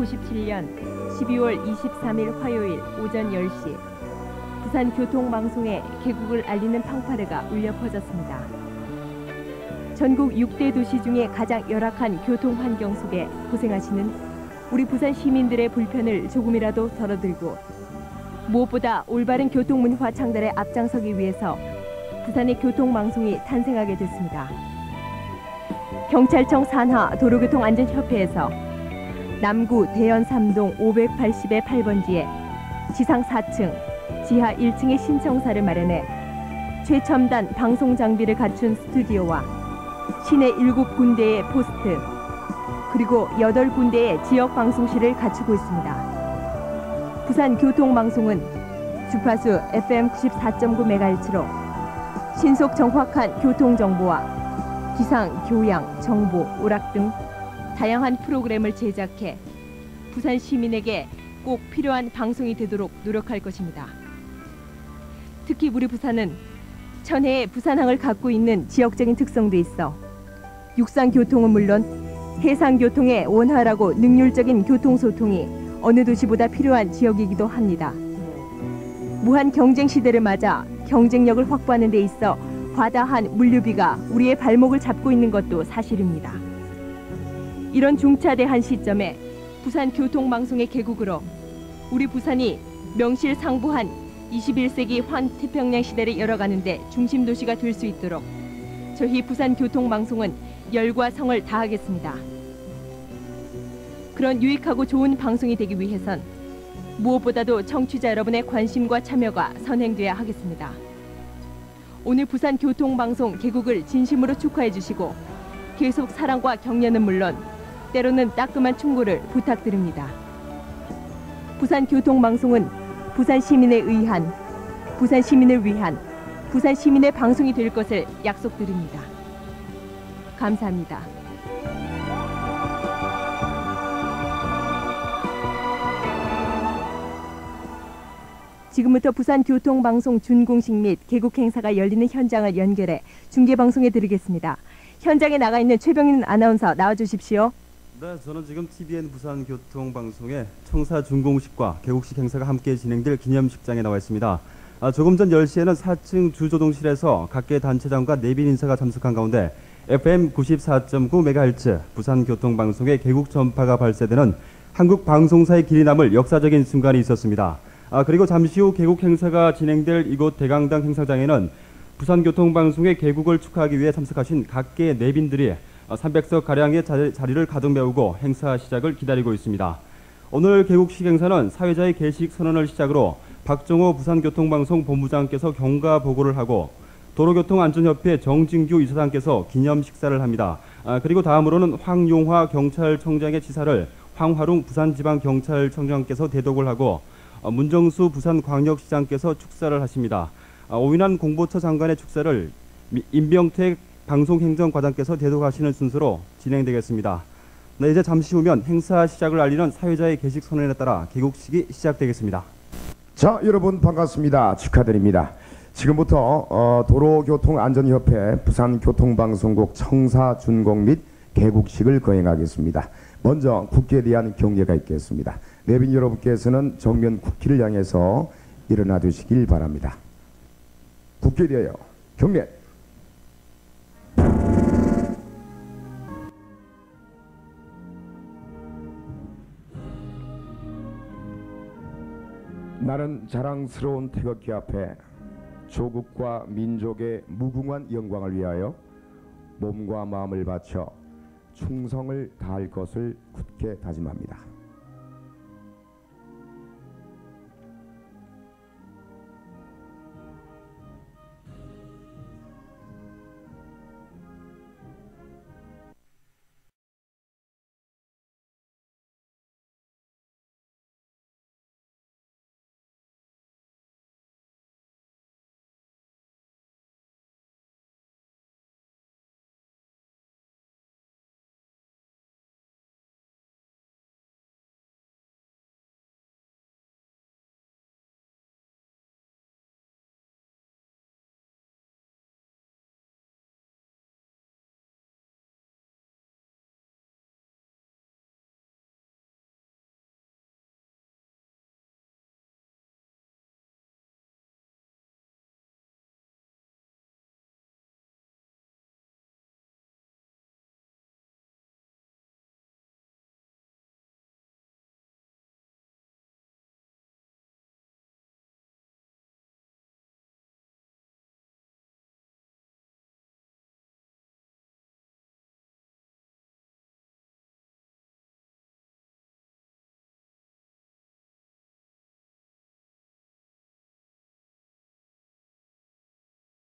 2021년 12월 23일 화요일 오전 10시 부산 교통방송에 개국을 알리는 팡파르가 울려 퍼졌습니다. 전국 6대 도시 중에 가장 열악한 교통 환경 속에 고생하시는 우리 부산 시민들의 불편을 조금이라도 덜어들고 무엇보다 올바른 교통 문화 창달에 앞장서기 위해서 부산의 교통방송이 탄생하게 됐습니다. 경찰청 산하 도로교통안전협회에서 남구 대연 3동 580의 8번지에 지상 4층, 지하 1층의 신청사를 마련해 최첨단 방송 장비를 갖춘 스튜디오와 시내 7군데의 포스트 그리고 8군데의 지역 방송실을 갖추고 있습니다. 부산 교통방송은 주파수 FM 94.9MHz로 신속 정확한 교통 정보와 기상, 교양, 정보, 오락 등 다양한 프로그램을 제작해 부산 시민에게 꼭 필요한 방송이 되도록 노력할 것입니다. 특히 우리 부산은 천혜의 부산항을 갖고 있는 지역적인 특성도 있어 육상 교통은 물론 해상 교통의 원활하고 능률적인 교통 소통이 어느 도시보다 필요한 지역이기도 합니다. 무한 경쟁 시대를 맞아 경쟁력을 확보하는 데 있어 과다한 물류비가 우리의 발목을 잡고 있는 것도 사실입니다. 이런 중차대한 시점에 부산 교통방송의 개국으로 우리 부산이 명실상부한 21세기 환태평양 시대를 열어가는 데 중심 도시가 될 수 있도록 저희 부산 교통방송은 열과 성을 다하겠습니다. 그런 유익하고 좋은 방송이 되기 위해선 무엇보다도 청취자 여러분의 관심과 참여가 선행돼야 하겠습니다. 오늘 부산 교통방송 개국을 진심으로 축하해 주시고 계속 사랑과 격려는 물론 때로는 따끔한 충고를 부탁드립니다. 부산 교통방송은 부산 시민에 의한 부산 시민을 위한 부산 시민의 방송이 될 것을 약속드립니다. 감사합니다. 지금부터 부산 교통방송 준공식 및 개국 행사가 열리는 현장을 연결해 중계 방송에 드리겠습니다. 현장에 나가 있는 최병인 아나운서 나와 주십시오. 네, 저는 지금 TVN 부산 교통방송의 청사 준공식과 개국식 행사가 함께 진행될 기념식장에 나와 있습니다. 아, 조금 전 10시에는 4층 주조동실에서 각계 단체장과 내빈 인사가 참석한 가운데 FM 94.9MHz 부산 교통방송의 개국 전파가 발세되는 한국 방송사의 길이 남을 역사적인 순간이 있었습니다. 아, 그리고 잠시 후 개국 행사가 진행될 이곳 대강당 행사장에는 부산교통방송의 개국을 축하하기 위해 참석하신 각계 내빈들이 300석 가량의 자리를 가득 메우고 행사 시작을 기다리고 있습니다. 오늘 개국식 행사는 사회자의 개식 선언을 시작으로 박정호 부산교통방송 본부장께서 경과 보고를 하고 도로교통안전협회 정진규 이사장께서 기념 식사를 합니다. 아, 그리고 다음으로는 황용화 경찰청장의 지사를 황화룡 부산지방경찰청장께서 대독을 하고 어, 문정수 부산광역시장께서 축사를 하십니다. 아, 오인환 공보처 장관의 축사를 임병택 방송행정과장께서 대독하시는 순서로 진행되겠습니다. 네, 이제 잠시 후면 행사 시작을 알리는 사회자의 개식 선언에 따라 개국식이 시작되겠습니다. 자, 여러분 반갑습니다. 축하드립니다. 지금부터 어, 도로교통안전협회 부산교통방송국 청사 준공 및 개국식을 거행하겠습니다. 먼저 국기에 대한 경례가 있겠습니다. 내빈 여러분께서는 정면 국기를 향해서 일어나 주시길 바랍니다. 국기에 대하여 경례. 나는 자랑스러운 태극기 앞에 조국과 민족의 무궁한 영광을 위하여 몸과 마음을 바쳐 충성을 다할 것을 굳게 다짐합니다.